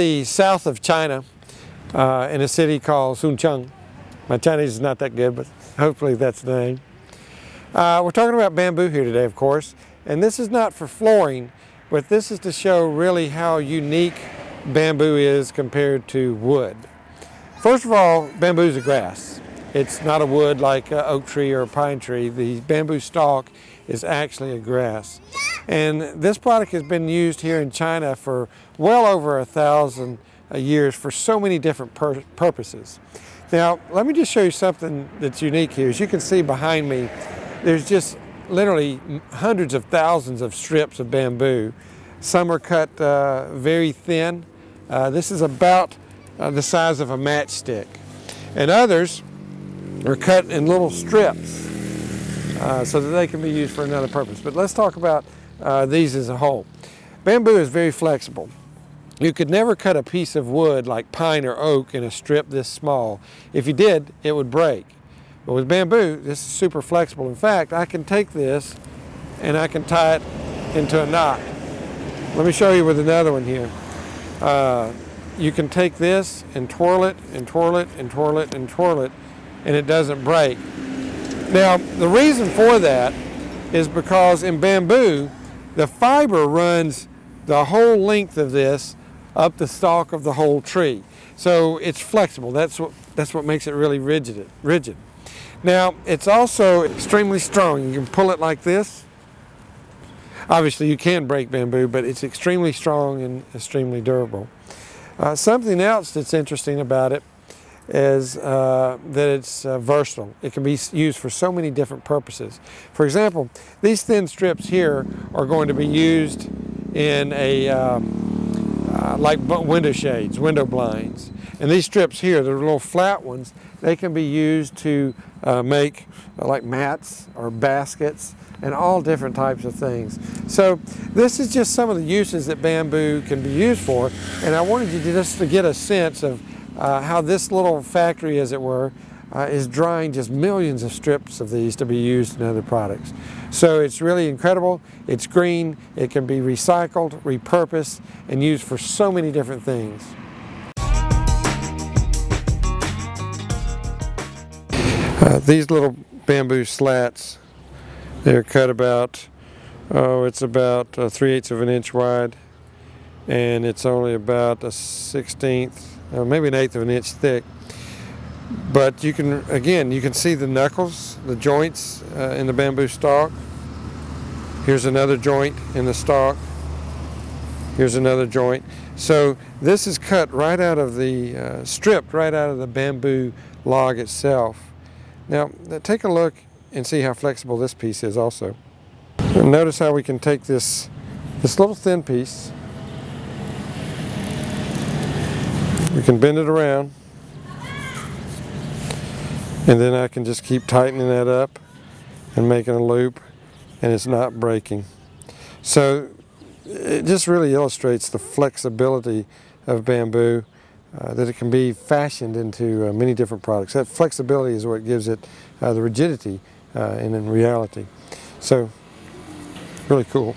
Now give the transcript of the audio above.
the south of China uh, in a city called Suncheng. My Chinese is not that good, but hopefully that's the name. Uh, we're talking about bamboo here today, of course, and this is not for flooring, but this is to show really how unique bamboo is compared to wood. First of all, bamboo is a grass. It's not a wood like an oak tree or a pine tree. The bamboo stalk is actually a grass. And this product has been used here in China for well over a thousand uh, years for so many different pur purposes. Now, let me just show you something that's unique here. As you can see behind me, there's just literally hundreds of thousands of strips of bamboo. Some are cut uh, very thin. Uh, this is about uh, the size of a matchstick. And others are cut in little strips uh, so that they can be used for another purpose. But let's talk about uh, these as a whole. Bamboo is very flexible. You could never cut a piece of wood like pine or oak in a strip this small. If you did, it would break. But with bamboo, this is super flexible. In fact, I can take this and I can tie it into a knot. Let me show you with another one here. Uh, you can take this and twirl it and twirl it and twirl it and twirl it and it doesn't break. Now, the reason for that is because in bamboo, the fiber runs the whole length of this up the stalk of the whole tree. So it's flexible. That's what, that's what makes it really rigid. rigid. Now, it's also extremely strong. You can pull it like this. Obviously, you can break bamboo, but it's extremely strong and extremely durable. Uh, something else that's interesting about it is uh, that it's uh, versatile. It can be used for so many different purposes. For example, these thin strips here are going to be used in a, um, uh, like window shades, window blinds. And these strips here, the little flat ones, they can be used to uh, make uh, like mats or baskets and all different types of things. So this is just some of the uses that bamboo can be used for. And I wanted you to just to get a sense of uh, how this little factory, as it were, uh, is drying just millions of strips of these to be used in other products. So it's really incredible. It's green. It can be recycled, repurposed, and used for so many different things. Uh, these little bamboo slats, they're cut about, oh, it's about uh, 3 eighths of an inch wide, and it's only about a 16th, uh, maybe an eighth of an inch thick. But you can, again, you can see the knuckles, the joints uh, in the bamboo stalk. Here's another joint in the stalk. Here's another joint. So this is cut right out of the, uh, stripped right out of the bamboo log itself. Now, take a look and see how flexible this piece is also. Notice how we can take this, this little thin piece, can bend it around, and then I can just keep tightening that up and making a loop, and it's not breaking. So it just really illustrates the flexibility of bamboo uh, that it can be fashioned into uh, many different products. That flexibility is what gives it uh, the rigidity uh, and in reality. So, really cool.